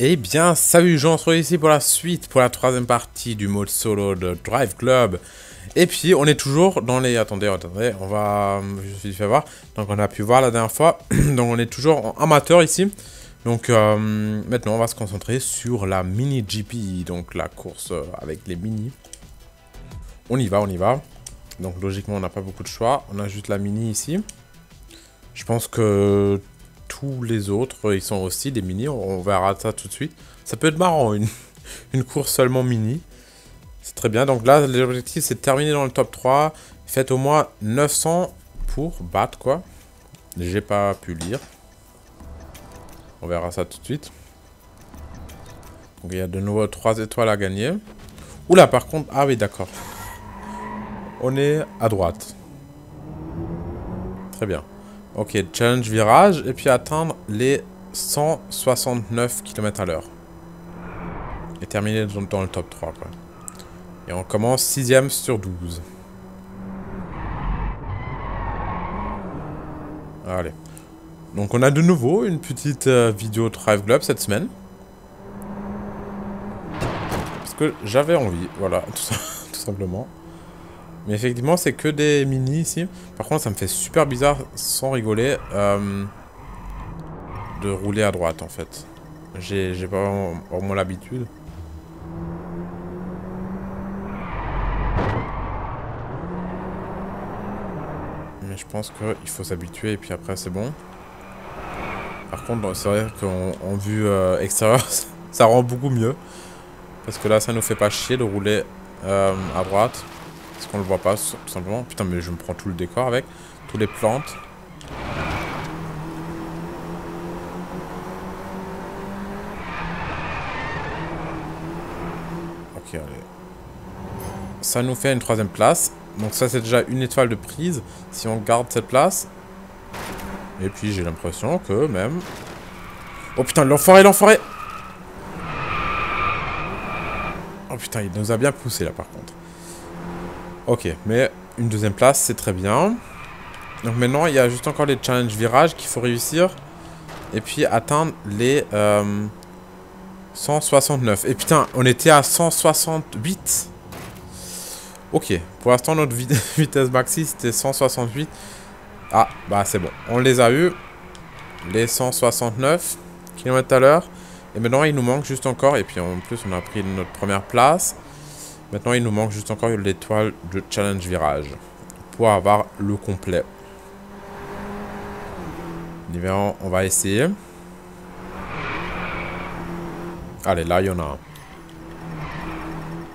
Eh bien, salut, je retrouve ici pour la suite, pour la troisième partie du mode solo de Drive Club. Et puis, on est toujours dans les... Attendez, attendez, on va... Je vais voir. Donc, on a pu voir la dernière fois. Donc, on est toujours en amateur ici. Donc, euh, maintenant, on va se concentrer sur la mini GP. Donc, la course avec les mini. On y va, on y va. Donc, logiquement, on n'a pas beaucoup de choix. On a juste la mini ici. Je pense que tous les autres, ils sont aussi des mini. On verra ça tout de suite. Ça peut être marrant, une, course seulement mini. C'est très bien. Donc là, l'objectif, c'est de terminer dans le top 3. Faites au moins 900 pour battre, quoi. J'ai pas pu lire. On verra ça tout de suite. Donc il y a de nouveau 3 étoiles à gagner. Oula, par contre... Ah oui, d'accord. On est à droite. Très bien. Ok, challenge virage, et puis atteindre les 169 km à l'heure. Et terminer dans, le top 3, quoi. Et on commence 6ème sur 12. Allez. Donc on a de nouveau une petite euh, vidéo Drive Club cette semaine. Parce que j'avais envie, voilà, tout simplement. Mais effectivement, c'est que des mini ici. Par contre, ça me fait super bizarre, sans rigoler, euh, de rouler à droite, en fait. J'ai pas vraiment, l'habitude. Mais je pense qu'il faut s'habituer et puis après, c'est bon. Par contre, c'est vrai qu'en vue euh, extérieure, ça rend beaucoup mieux. Parce que là, ça nous fait pas chier de rouler euh, à droite. Parce qu'on le voit pas, tout simplement. Putain, mais je me prends tout le décor avec. Tous les plantes. Ok, allez. Ça nous fait une troisième place. Donc ça, c'est déjà une étoile de prise. Si on garde cette place. Et puis, j'ai l'impression que même... Oh putain, l'enfoiré, l'enfoiré Oh putain, il nous a bien poussé là, par contre. Ok, mais une deuxième place, c'est très bien. Donc maintenant, il y a juste encore les challenges virages qu'il faut réussir. Et puis atteindre les 169. Euh, Et putain, on était à 168. Ok, pour l'instant, notre vitesse maxi, c'était 168. Ah, bah c'est bon. On les a eu. Les 169 km à l'heure. Et maintenant, il nous manque juste encore. Et puis en plus, on a pris notre première place. Maintenant, il nous manque juste encore l'étoile de challenge virage pour avoir le complet. on va essayer. Allez, là, il y en a un.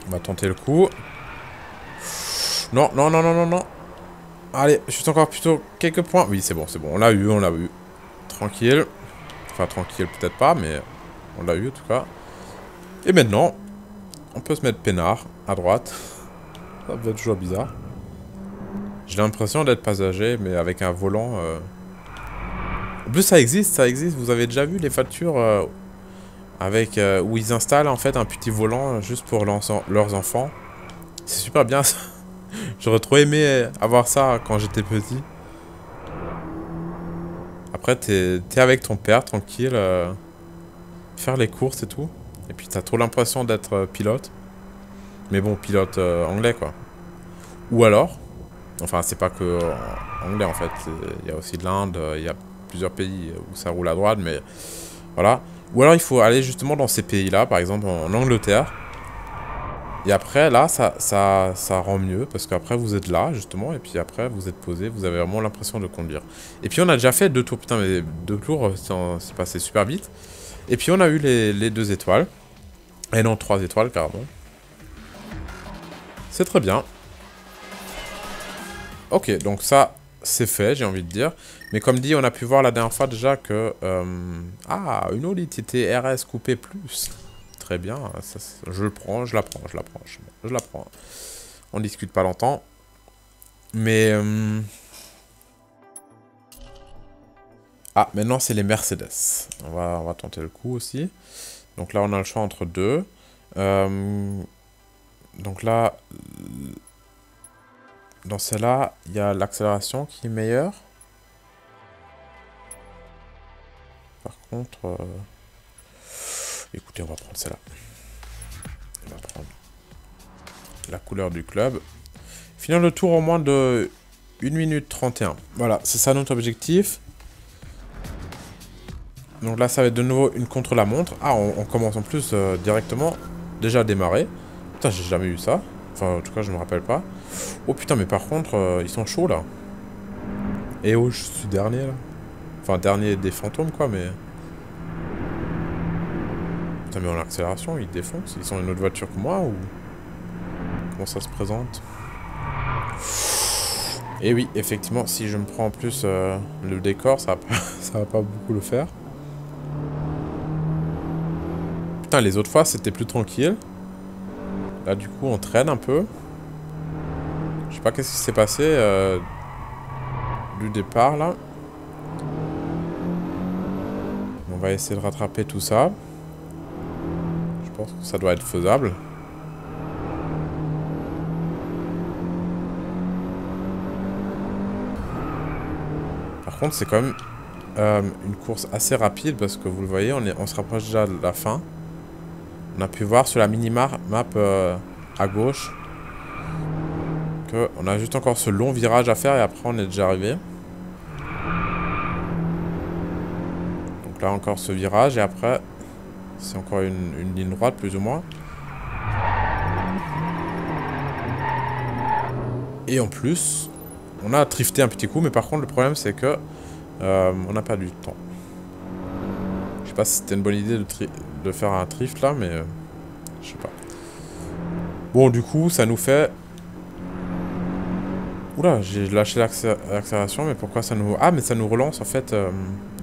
On va tenter le coup. Non, non, non, non, non, non. Allez, juste encore plutôt quelques points. Oui, c'est bon, c'est bon. On l'a eu, on l'a eu. Tranquille. Enfin, tranquille, peut-être pas, mais on l'a eu, en tout cas. Et maintenant, on peut se mettre peinard à droite. Ça peut être toujours bizarre. J'ai l'impression d'être passager, mais avec un volant... Euh. En plus, ça existe, ça existe. Vous avez déjà vu les voitures euh, avec euh, où ils installent en fait un petit volant juste pour leurs enfants. C'est super bien ça. J'aurais trop aimé avoir ça quand j'étais petit. Après, t'es es avec ton père, tranquille, faire les courses et tout. Et puis t'as trop l'impression d'être pilote. Mais bon, pilote euh, anglais, quoi. Ou alors, enfin, c'est pas que anglais, en fait. Il y a aussi de l'Inde, euh, il y a plusieurs pays où ça roule à droite, mais voilà. Ou alors, il faut aller justement dans ces pays-là, par exemple en Angleterre. Et après, là, ça, ça, ça rend mieux, parce qu'après, vous êtes là, justement, et puis après, vous êtes posé, vous avez vraiment l'impression de conduire. Et puis, on a déjà fait deux tours, putain, mais deux tours, c'est passé super vite. Et puis, on a eu les, deux étoiles. Et non, trois étoiles, pardon. C'est très bien. Ok, donc ça, c'est fait, j'ai envie de dire. Mais comme dit, on a pu voir la dernière fois déjà que... Euh, ah, une OLED RS coupé plus. Très bien, je le prends, je la prends, je la prends, je, la prends. On discute pas longtemps. Mais... Euh, ah, maintenant c'est les Mercedes. On va, on tenter le coup aussi. Donc là, on a le choix entre deux. Euh, donc là, dans celle-là, il y a l'accélération qui est meilleure. Par contre, euh, Écoutez, on va prendre celle-là. On va prendre la couleur du club. Finir le tour en moins de 1 minute 31. Voilà, c'est ça notre objectif. Donc là, ça va être de nouveau une contre-la-montre. Ah, on, commence en plus euh, directement déjà à démarrer. Putain, j'ai jamais eu ça. Enfin, en tout cas, je me rappelle pas. Oh putain, mais par contre, euh, ils sont chauds là. Et oh, je suis dernier là. Enfin, dernier des fantômes quoi, mais... Putain, mais en accélération, ils défoncent. Ils sont une autre voiture que moi ou... Comment ça se présente? Et oui, effectivement, si je me prends en plus euh, le décor, ça ça va pas beaucoup le faire. Les autres fois, c'était plus tranquille. Là, du coup, on traîne un peu. Je sais pas qu'est-ce qui s'est passé euh, du départ, là. On va essayer de rattraper tout ça. Je pense que ça doit être faisable. Par contre, c'est quand même euh, une course assez rapide parce que vous le voyez, on, est, on se rapproche déjà de la fin. On a pu voir sur la mini-map euh, à gauche que on a juste encore ce long virage à faire et après on est déjà arrivé. Donc là encore ce virage et après c'est encore une, ligne droite plus ou moins. Et en plus, on a drifté un petit coup, mais par contre le problème c'est que euh, on a perdu du temps. Je sais pas si c'était une bonne idée de, de faire un drift là, mais euh, je sais pas. Bon, du coup, ça nous fait... Oula, j'ai lâché l'accélération, mais pourquoi ça nous... Ah, mais ça nous relance, en fait. Euh,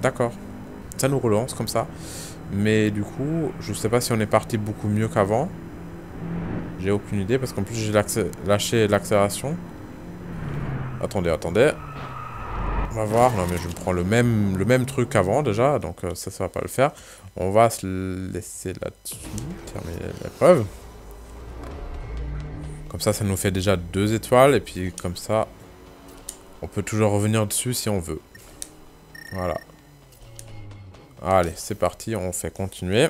d'accord. Ça nous relance, comme ça. Mais du coup, je sais pas si on est parti beaucoup mieux qu'avant. J'ai aucune idée, parce qu'en plus, j'ai lâché l'accélération. Attendez, attendez. On va voir. Non, mais je me prends le même, le même truc qu'avant, déjà. Donc, euh, ça, ça va pas le faire. On va se laisser là-dessus. Terminer l'épreuve. Comme ça, ça nous fait déjà deux étoiles. Et puis, comme ça, on peut toujours revenir dessus si on veut. Voilà. Allez, c'est parti. On fait continuer.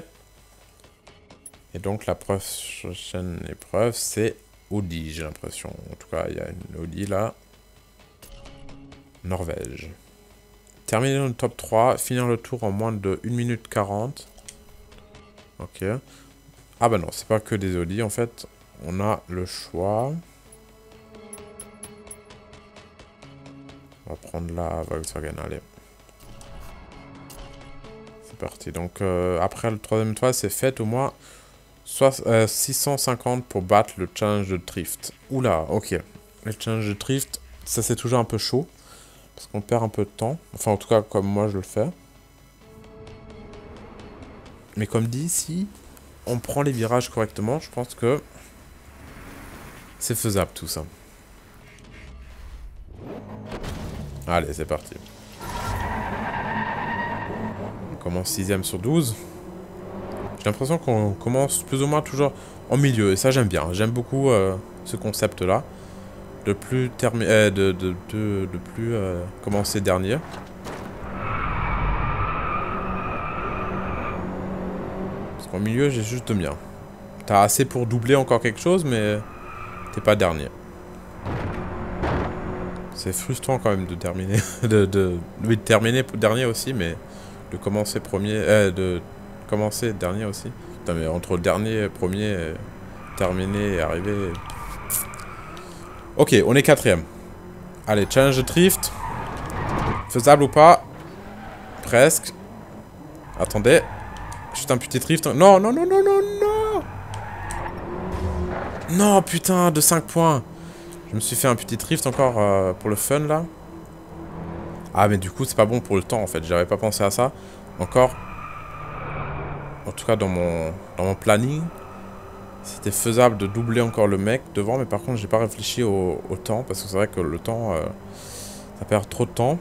Et donc, la prochaine épreuve, c'est Audi, j'ai l'impression. En tout cas, il y a une Audi là. Norvège. Terminer le top 3, finir le tour en moins de 1 minute 40. Ok. Ah bah non, c'est pas que des Audi en fait. On a le choix. On va prendre la Volkswagen, allez. C'est parti. Donc euh, après le troisième toit, c'est fait au moins soit, 650 euh, pour battre le challenge de drift. Oula, ok. Le challenge de drift, ça c'est toujours un peu chaud. Parce qu'on perd un peu de temps. Enfin, en tout cas, comme moi, je le fais. Mais comme dit, si on prend les virages correctement, je pense que c'est faisable tout ça. Allez, c'est parti. On commence 6ème sur 12. J'ai l'impression qu'on commence plus ou moins toujours en milieu. Et ça, j'aime bien. J'aime beaucoup euh, ce concept-là de plus terminer euh, de, de, de, plus euh, commencer dernier. Parce qu'au milieu, j'ai juste de bien. T'as assez pour doubler encore quelque chose, mais t'es pas dernier. C'est frustrant quand même de terminer. de, de, oui, de terminer dernier aussi, mais de commencer premier. Euh, de commencer dernier aussi. Putain, mais entre le dernier, premier, terminer et arriver. Ok, on est quatrième. Allez, challenge de drift. Faisable ou pas? Presque. Attendez. Juste un petit drift. Non, non, non, non, non, non Non, putain, de 5 points. Je me suis fait un petit drift encore euh, pour le fun, là. Ah, mais du coup, c'est pas bon pour le temps, en fait. J'avais pas pensé à ça. Encore. En tout cas, dans mon, dans mon planning. C'était faisable de doubler encore le mec devant, mais par contre, j'ai pas réfléchi au, temps, parce que c'est vrai que le temps, euh, ça perd trop de temps.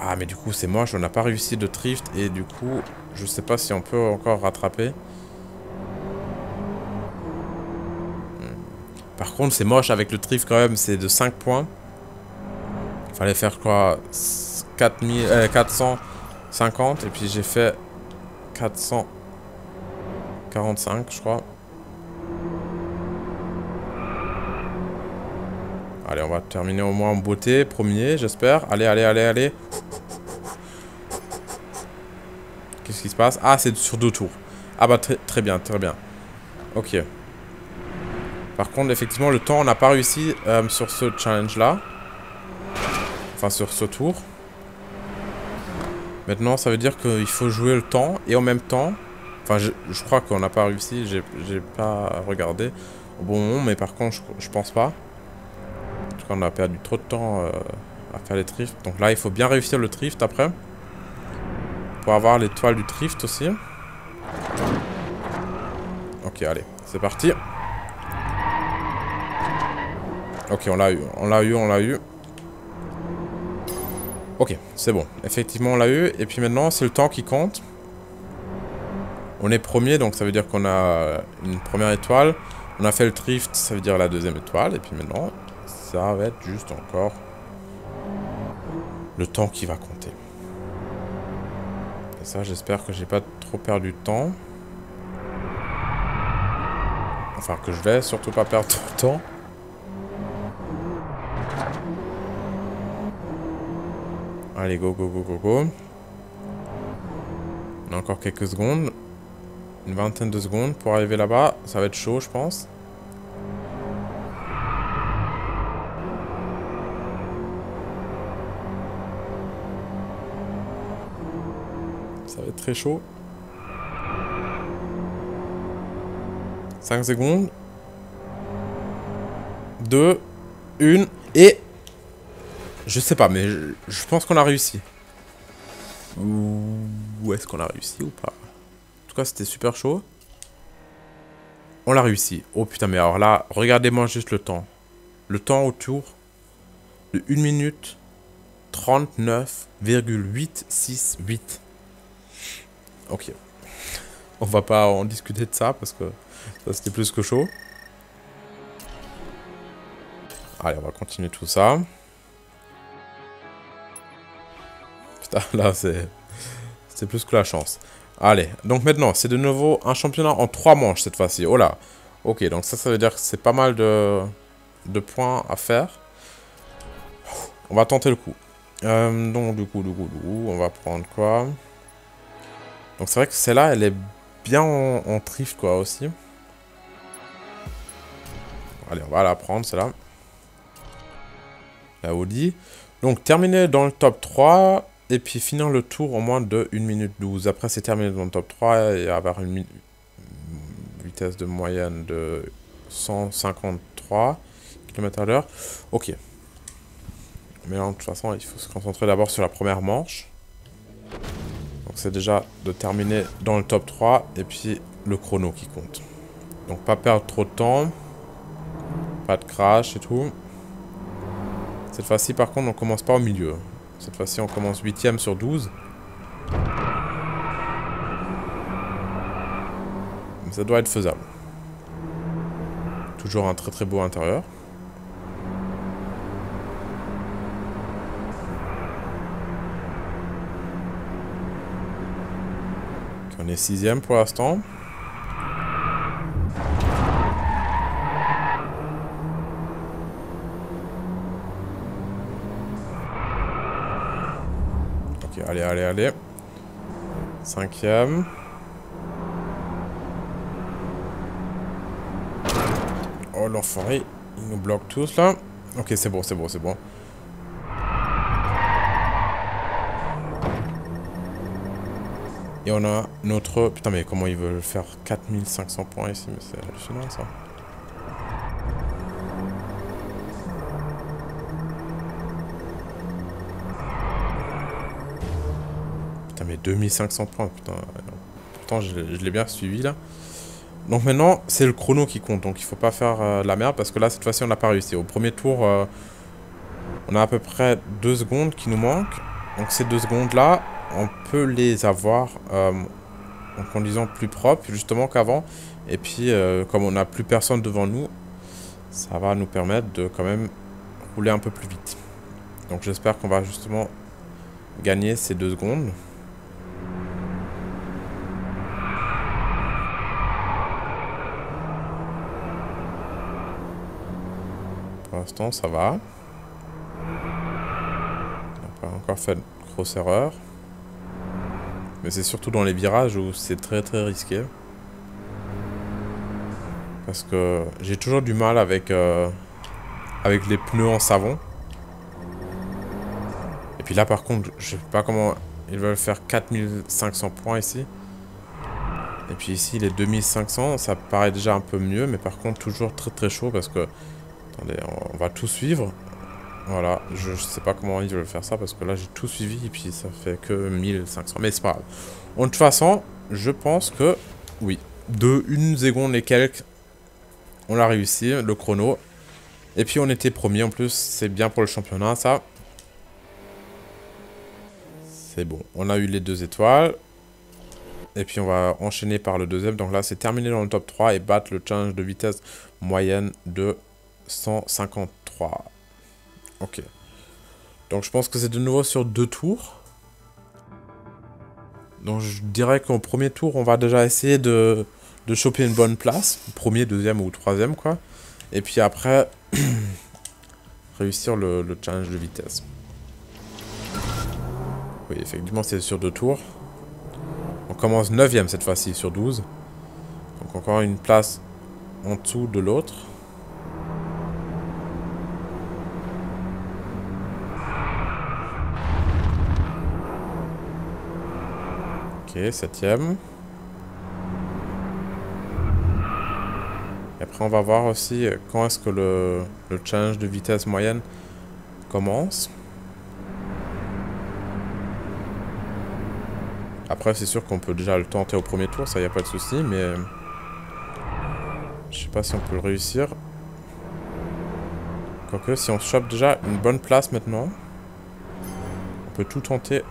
Ah, mais du coup, c'est moche, on n'a pas réussi de drift, et du coup, je sais pas si on peut encore rattraper. Hmm. Par contre, c'est moche avec le drift quand même, c'est de 5 points. Fallait faire quoi? 4000, 400 50 et puis j'ai fait 445 je crois. Allez, on va terminer au moins en beauté. Premier, j'espère. Allez, allez, allez, allez. Qu'est-ce qui se passe? Ah, c'est sur deux tours. Ah bah, très, bien, très bien. Ok. Par contre, effectivement, le temps, on n'a pas réussi euh, sur ce challenge-là. Enfin, sur ce tour. Maintenant, ça veut dire qu'il faut jouer le temps. Et en même temps... Enfin, je, crois qu'on n'a pas réussi. J'ai pas regardé au bon moment. Mais par contre, je, je pense pas. En tout cas, on a perdu trop de temps euh, à faire les drifts. Donc là, il faut bien réussir le drift après. Pour avoir l'étoile du drift aussi. Ok, allez. C'est parti. Ok, on l'a eu. On l'a eu, on l'a eu. Ok, c'est bon. Effectivement, on l'a eu. Et puis maintenant, c'est le temps qui compte. On est premier, donc ça veut dire qu'on a une première étoile. On a fait le drift, ça veut dire la deuxième étoile. Et puis maintenant, ça va être juste encore le temps qui va compter. Et ça, j'espère que j'ai pas trop perdu de temps. Enfin, que je vais surtout pas perdre trop de temps. Allez, go, go, go, go, go. On a encore quelques secondes. Une vingtaine de secondes pour arriver là-bas. Ça va être chaud, je pense. Ça va être très chaud. 5 secondes. 2, 1, et... Je sais pas, mais je, pense qu'on a réussi. Ou est-ce qu'on a réussi ou pas? En tout cas, c'était super chaud. On l'a réussi. Oh putain, mais alors là, regardez-moi juste le temps. Le temps autour de 1 minute 39,868. Ok. On va pas en discuter de ça parce que ça c'était plus que chaud. Allez, on va continuer tout ça. Là c'est... Plus que la chance. Allez, donc maintenant, c'est de nouveau un championnat en trois manches cette fois-ci. Oh là Ok, donc ça, ça veut dire que c'est pas mal de, points à faire. On va tenter le coup. Euh, donc, du coup, du coup, du coup, on va prendre quoi? Donc c'est vrai que celle-là, elle est bien en, en quoi, aussi. Allez, on va la prendre, celle-là. La Audi. Donc, terminer dans le top 3. Et puis, finir le tour en moins de 1 minute 12. Après, c'est terminé dans le top 3 et avoir une vitesse de moyenne de 153 km à l'heure. Ok. Mais là, de toute façon, il faut se concentrer d'abord sur la première manche c'est déjà de terminer dans le top 3 et puis le chrono qui compte. Donc pas perdre trop de temps. Pas de crash et tout. Cette fois-ci par contre on commence pas au milieu. Cette fois-ci on commence 8ème sur 12. ça doit être faisable. Toujours un très très beau intérieur. On est sixième pour l'instant. Ok, allez, allez. Cinquième. Oh l'enfoiré, il nous bloque tous là. Ok, c'est bon, c'est bon, c'est bon. Et on a notre... Putain, mais comment ils veulent faire 4500 points ici Mais c'est hallucinant, ça. Putain, mais 2500 points, putain. Pourtant, je, l'ai bien suivi, là. Donc maintenant, c'est le chrono qui compte. Donc il faut pas faire euh, la merde, parce que là, cette fois-ci, on n'a pas réussi. Au premier tour, euh, on a à peu près 2 secondes qui nous manquent. Donc ces 2 secondes-là, on peut les avoir euh, en conditions plus propres justement qu'avant. Et puis comme on n'a plus personne devant nous, ça va nous permettre de quand même rouler un peu plus vite. Donc j'espère qu'on va justement gagner ces deux secondes. Pour l'instant, ça va. On pas encore fait de grosse erreur. Mais c'est surtout dans les virages où c'est très très risqué. Parce que j'ai toujours du mal avec, euh, avec les pneus en savon. Et puis là par contre, je sais pas comment ils veulent faire 4500 points ici. Et puis ici les 2500, ça paraît déjà un peu mieux. Mais par contre toujours très très chaud parce que... On va tout suivre. Voilà, je, sais pas comment ils veulent faire ça parce que là j'ai tout suivi et puis ça fait que 1500. Mais c'est pas grave. de toute façon, je pense que oui, de une seconde et quelques, on l'a réussi, le chrono. Et puis on était premier en plus, c'est bien pour le championnat ça. C'est bon, on a eu les deux étoiles. Et puis on va enchaîner par le deuxième. Donc là c'est terminé dans le top 3 et battre le challenge de vitesse moyenne de 153. Ok. Donc je pense que c'est de nouveau sur deux tours. Donc je dirais qu'au premier tour, on va déjà essayer de, de choper une bonne place. Premier, deuxième ou troisième, quoi. Et puis après, réussir le, le, challenge de vitesse. Oui, effectivement, c'est sur deux tours. On commence neuvième cette fois-ci sur 12. Donc encore une place en dessous de l'autre. Septième. Et après, on va voir aussi quand est-ce que le, le challenge de vitesse moyenne commence. Après, c'est sûr qu'on peut déjà le tenter au premier tour, ça y a pas de souci, mais je sais pas si on peut le réussir. Quoique, si on chope déjà une bonne place maintenant, on peut tout tenter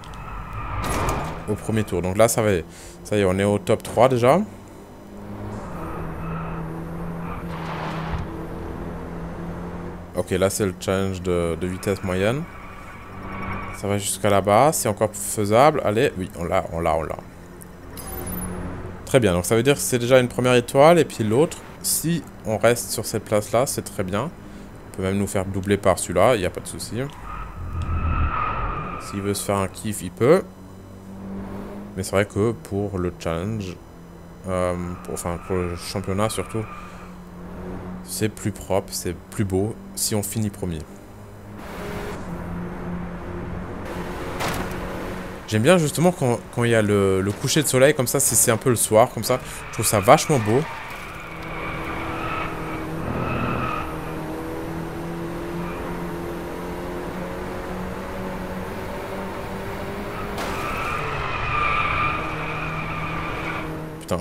au premier tour. Donc là, ça va ça y est, on est au top 3 déjà. Ok, là c'est le challenge de, vitesse moyenne. Ça va jusqu'à là-bas, c'est encore faisable. Allez, oui, on l'a, on l'a, on l'a. Très bien, donc ça veut dire que c'est déjà une première étoile. Et puis l'autre, si on reste sur cette place-là, c'est très bien. On peut même nous faire doubler par celui-là, il n'y a pas de souci. S'il veut se faire un kiff, il peut. Mais c'est vrai que pour le challenge, euh, enfin pour le championnat surtout, c'est plus propre, c'est plus beau si on finit premier. J'aime bien justement quand, il y a le, le, coucher de soleil comme ça, si c'est un peu le soir comme ça. Je trouve ça vachement beau.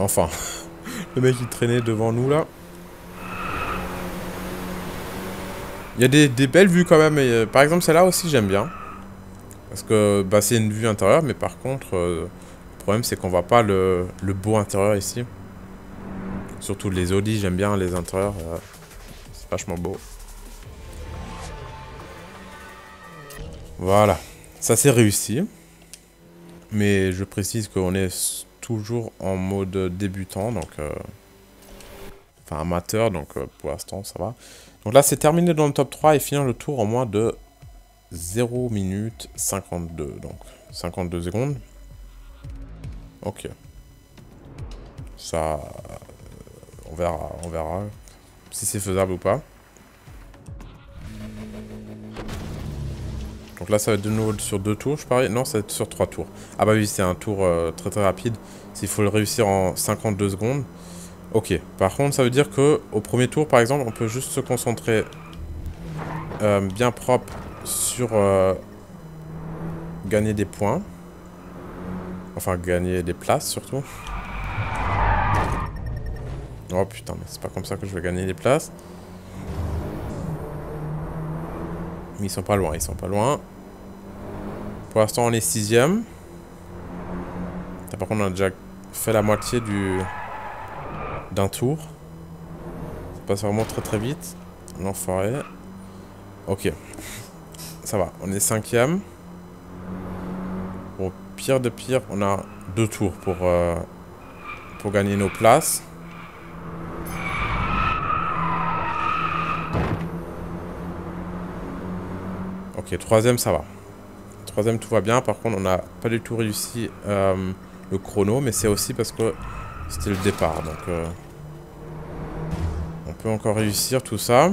Enfin. Le mec, il traînait devant nous, là. Il y a des, belles vues quand même. Euh, par exemple, celle-là aussi, j'aime bien. Parce que bah, c'est une vue intérieure, mais par contre, euh, le problème, c'est qu'on voit pas le, beau intérieur ici. Surtout les Audi, j'aime bien les intérieurs. Euh, c'est vachement beau. Voilà. Ça s'est réussi. Mais je précise qu'on est toujours en mode débutant, donc... Euh, enfin, amateur, donc euh, pour l'instant, ça va. Donc là, c'est terminé dans le top 3 et finir le tour en moins de 0 minutes 52. Donc, 52 secondes. Ok. Ça... On verra, on verra si c'est faisable ou pas. Donc là, ça va être de nouveau sur deux tours, je parie. Non, ça va être sur trois tours. Ah bah oui, c'est un tour euh, très très rapide. S'il faut le réussir en 52 secondes. Ok. Par contre, ça veut dire que au premier tour, par exemple, on peut juste se concentrer euh, bien propre sur euh, gagner des points. Enfin, gagner des places, surtout. Oh putain, mais c'est pas comme ça que je vais gagner des places. Ils sont pas loin, ils sont pas loin. Pour l'instant, on est sixième. Par contre, on a déjà fait la moitié du d'un tour. Ça passe vraiment très très vite. L'enfoiré. Ok. Ça va. On est cinquième. Au pire de pire, on a deux tours pour, euh, pour gagner nos places. Ok, troisième, ça va. Troisième, tout va bien. Par contre, on n'a pas du tout réussi euh, le chrono, mais c'est aussi parce que c'était le départ. Donc, euh, on peut encore réussir tout ça.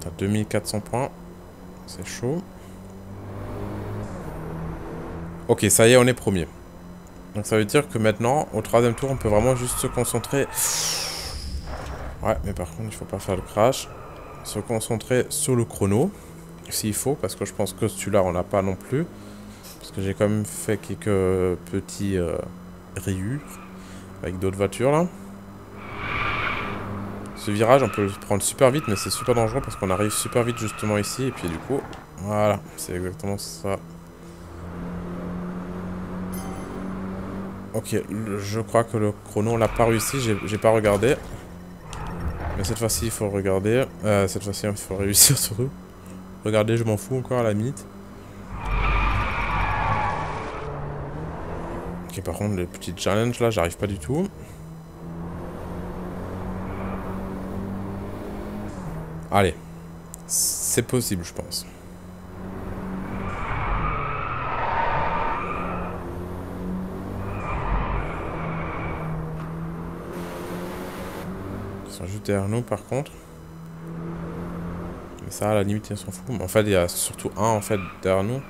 T'as 2400 points. C'est chaud. Ok, ça y est, on est premier. Donc ça veut dire que maintenant, au troisième tour, on peut vraiment juste se concentrer... Ouais, mais par contre, il faut pas faire le crash. Se concentrer sur le chrono, s'il faut, parce que je pense que celui-là, on n'a pas non plus. Parce que j'ai quand même fait quelques petits euh, avec d'autres voitures, là. Ce virage, on peut le prendre super vite, mais c'est super dangereux parce qu'on arrive super vite justement ici. Et puis du coup, voilà, c'est exactement ça. Ok, je crois que le chrono, on l'a pas réussi, j'ai pas regardé. Cette fois-ci, il faut regarder. Euh, cette fois-ci, il faut réussir sur eux. Regardez, je m'en fous encore à la limite. Ok, par contre, les petits challenges là, j'arrive pas du tout. Allez. C'est possible, je pense. Juste derrière nous par contre. Mais ça, à la limite, ils s'en foutent. En fait, il y a surtout un en fait derrière nous.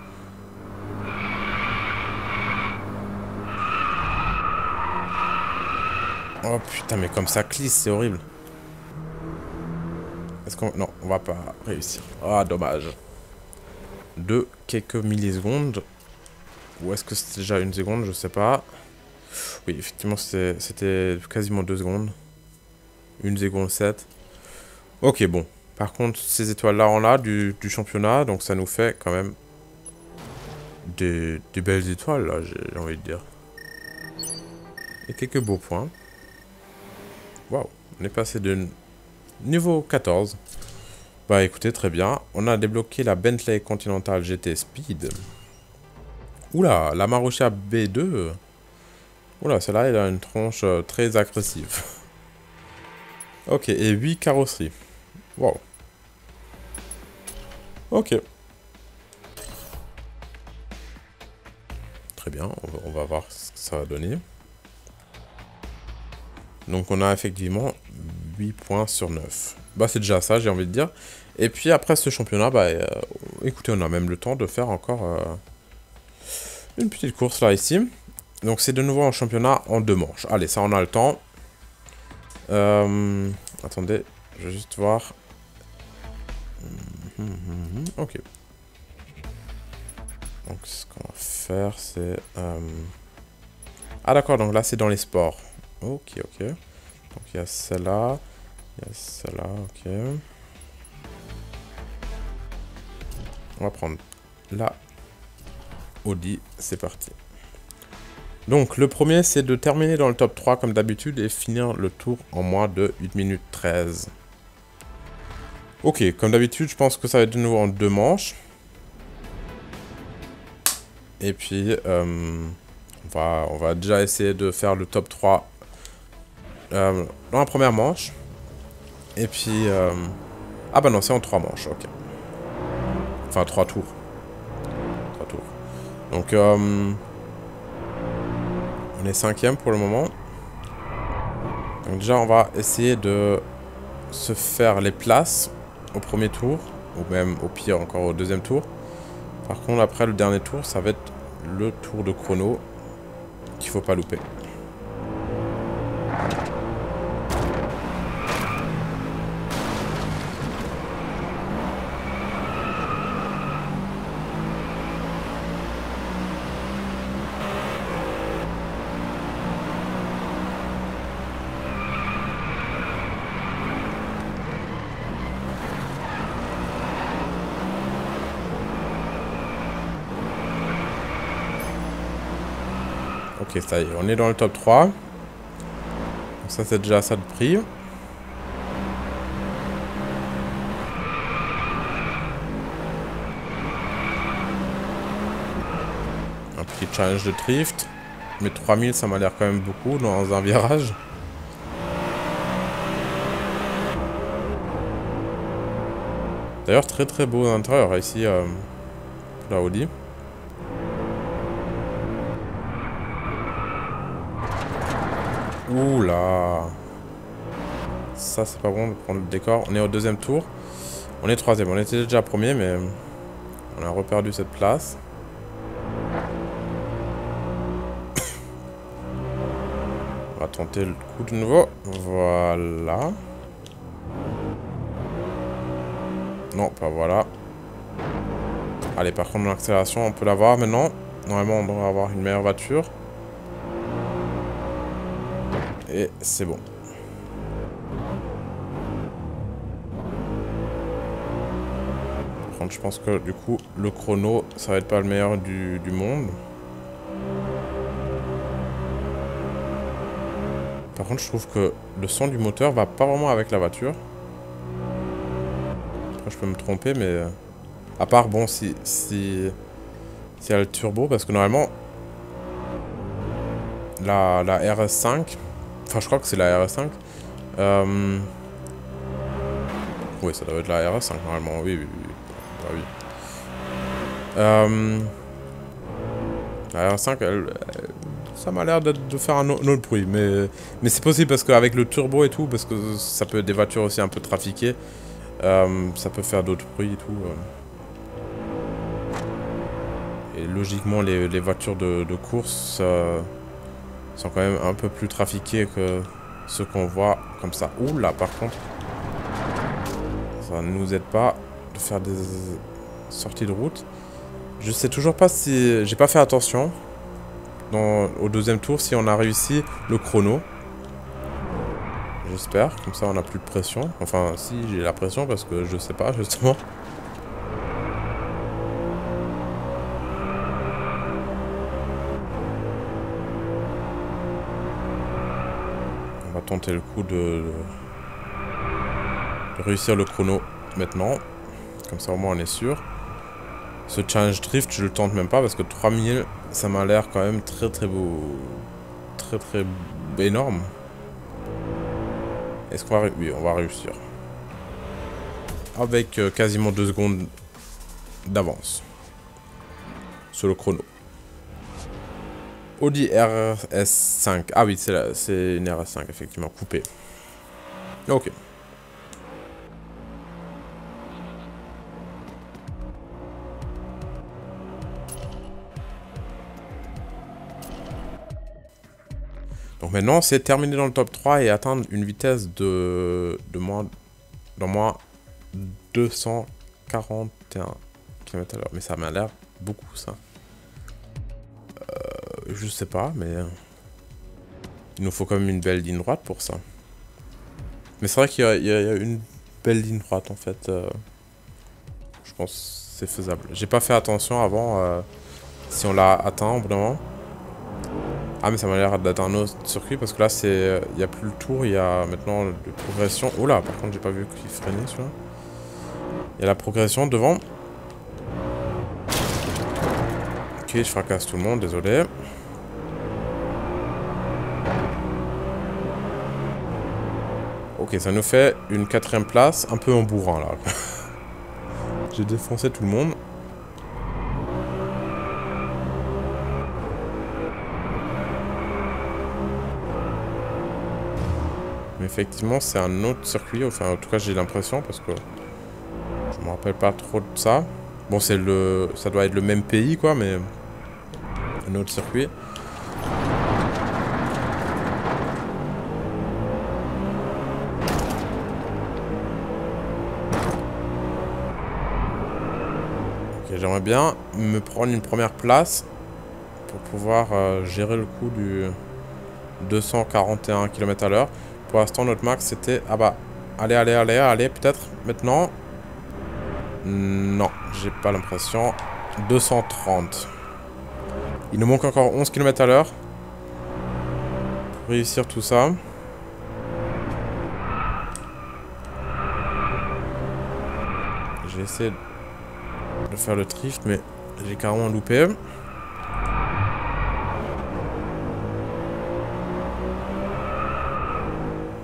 Oh putain, mais comme ça glisse, c'est horrible. Est-ce qu'on... Non, on va pas réussir. Ah, dommage. De quelques millisecondes. Ou est-ce que c'était déjà une seconde? Je sais pas. Oui, effectivement, c'était quasiment deux secondes. Une seconde 7. Ok, bon. Par contre, ces étoiles-là en là du, championnat, donc ça nous fait quand même des, belles étoiles, là, j'ai envie de dire. Et quelques beaux points. Waouh, on est passé de niveau 14. Bah écoutez, très bien. On a débloqué la Bentley Continental GT Speed. Oula, la Marussia B2. Oula, celle-là, elle a une tronche euh, très agressive. Ok, et 8 carrosseries. Wow. Ok. Très bien, on va, voir ce que ça va donner. Donc on a effectivement 8 points sur 9. Bah c'est déjà ça, j'ai envie de dire. Et puis après ce championnat, bah euh, écoutez, on a même le temps de faire encore euh, une petite course là ici. Donc c'est de nouveau un championnat en deux manches. Allez, ça on a le temps. Euh, attendez, je vais juste voir. Mhm, mhm, mhm, ok. Donc ce qu'on va faire, c'est... Euh, ah d'accord, donc là c'est dans les sports. Ok, ok. Donc il y a celle-là. Il y a celle-là, ok. On va prendre la Audi, c'est parti. Donc le premier c'est de terminer dans le top 3 comme d'habitude et finir le tour en moins de 8 minutes 13. Ok, comme d'habitude je pense que ça va être de nouveau en deux manches. Et puis euh, on, va, on va déjà essayer de faire le top 3 euh, dans la première manche. Et puis... Euh, ah bah non, c'est en 3 manches, ok. Enfin 3 tours. 3 tours. Donc... On est cinquième pour le moment. Donc déjà, on va essayer de se faire les places au premier tour. Ou même au pire encore au deuxième tour. Par contre, après le dernier tour, ça va être le tour de chrono qu'il faut pas louper. Ok, ça y est, on est dans le top 3. Donc ça, c'est déjà ça de prix. Un petit challenge de drift. Mais 3000, ça m'a l'air quand même beaucoup dans un virage. D'ailleurs, très très beau intérieur ici, euh, la Audi. Ça, c'est pas bon de prendre le décor. On est au deuxième tour. On est troisième. On était déjà premier, mais on a reperdu cette place. On va tenter le coup de nouveau. Voilà. Non, pas voilà. Allez, par contre, l'accélération, on peut l'avoir maintenant. Normalement, on devrait avoir une meilleure voiture. Et c'est bon. Contre, je pense que du coup, le chrono, ça va être pas le meilleur du, du monde. Par contre, je trouve que le son du moteur va pas vraiment avec la voiture. Je peux me tromper, mais... euh, À part, bon, si... Si... S'il y a le turbo, parce que normalement... La, la RS5... Enfin, je crois que c'est la RS5. Euh... Oui, ça doit être la RS5, normalement. Oui, oui, oui. Euh... La RS5, elle, elle- ça m'a l'air de, de faire un, au- un autre bruit, mais, mais c'est possible parce qu'avec le turbo et tout, parce que ça peut être des voitures aussi un peu trafiquées, euh, ça peut faire d'autres bruits et tout. euh. Et logiquement, les, voitures de, course euh, sont quand même un peu plus trafiquées que ce qu'on voit comme ça. Ouh là, par contre, ça ne nous aide pas de faire des sorties de route. Je sais toujours pas si... J'ai pas fait attention dans, au deuxième tour si on a réussi le chrono. J'espère, comme ça on a plus de pression. Enfin, si j'ai la pression parce que je sais pas justement. On va tenter le coup de, de réussir le chrono maintenant. Comme ça au moins on est sûr. Ce challenge drift, je le tente même pas parce que 3000, ça m'a l'air quand même très très beau. Très très énorme. Est-ce qu'on va... Oui, on va réussir. Avec euh, quasiment 2 secondes d'avance. Sur le chrono. Audi RS5. Ah oui, c'est une RS5, effectivement, coupée. Ok. Donc maintenant, c'est terminer dans le top 3 et atteindre une vitesse de, de moins, dans moins 241 km h Mais ça m'a l'air beaucoup, ça. Euh, je sais pas, mais... euh, Il nous faut quand même une belle ligne droite pour ça. Mais c'est vrai qu'il y, a- une belle ligne droite, en fait. euh, je pense c'est faisable. J'ai pas fait attention avant si on l'a atteint moment. Ah mais ça m'a l'air d'être un autre circuit parce que là c'est il y a plus le tour, il y a maintenant de progression. Oh là, par contre, j'ai pas vu qu'il freinait celui-là. Il y a la progression devant. Ok, je fracasse tout le monde, désolé. Ok, ça nous fait une quatrième place, un peu en bourrin là. j'ai défoncé tout le monde. Effectivement, c'est un autre circuit. Enfin, en tout cas, j'ai l'impression parce que je me rappelle pas trop de ça. Bon, c'est le, ça doit être le même pays, quoi, mais un autre circuit. Ok, j'aimerais bien me prendre une première place pour pouvoir euh, gérer le coup du 241 km à l'heure. Pour l'instant, notre max c'était. Ah bah, allez, allez, allez, allez, peut-être maintenant? Non, j'ai pas l'impression. 230. Il nous manque encore 11 km à l'heure. Pour réussir tout ça. J'ai essayé de faire le drift, mais j'ai carrément loupé.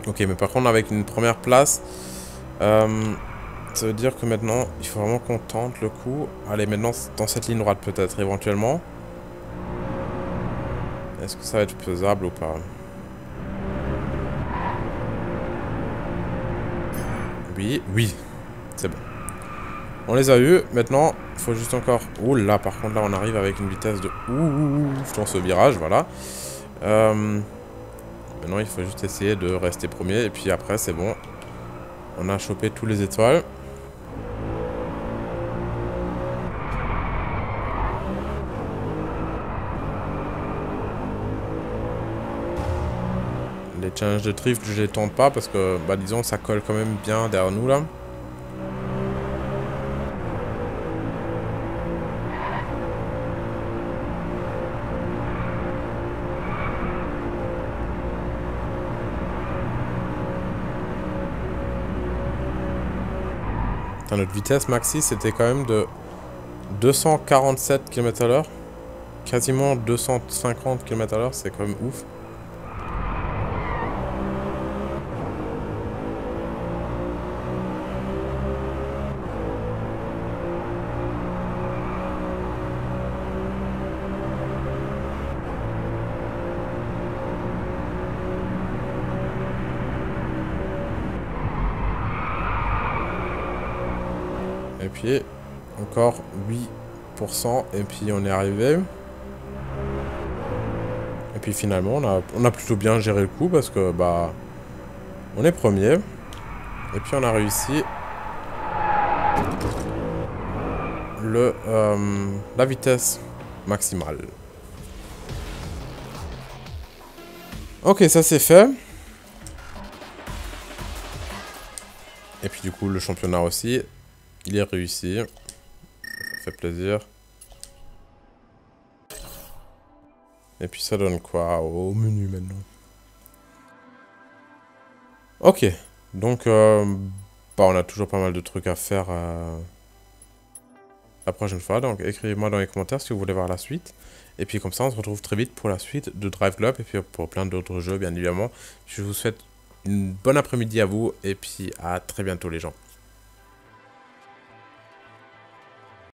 Ok, mais par contre, avec une première place, euh, Ça veut dire que maintenant, il faut vraiment qu'on tente le coup. Allez, maintenant, dans cette ligne droite peut-être, éventuellement. Est-ce que ça va être faisable ou pas? Oui, oui. C'est bon. On les a eu. Maintenant, il faut juste encore... Ouh là, par contre, là, on arrive avec une vitesse de ouf dans ce virage, voilà. Euh... Maintenant, il faut juste essayer de rester premier. Et puis après, c'est bon. On a chopé tous les étoiles. Les challenges de drift, je les tente pas parce que, bah disons, ça colle quand même bien derrière nous là. Notre vitesse maxi, c'était quand même de 247 km h Quasiment 250 km h c'est quand même ouf. Encore 8%. Et puis, on est arrivé. Et puis, finalement, on a, on a plutôt bien géré le coup parce que, bah, on est premier. Et puis, on a réussi le, euh, la vitesse maximale. Ok, ça c'est fait. Et puis du coup, le championnat aussi. Il est réussi. Ça fait plaisir. Et puis ça donne quoi au menu maintenant? Ok. Donc, euh, bah, on a toujours pas mal de trucs à faire euh, la prochaine fois. Donc, écrivez-moi dans les commentaires si vous voulez voir la suite. Et puis comme ça, on se retrouve très vite pour la suite de Drive Club. Et puis pour plein d'autres jeux, bien évidemment. Je vous souhaite une bonne après-midi à vous. Et puis à très bientôt les gens.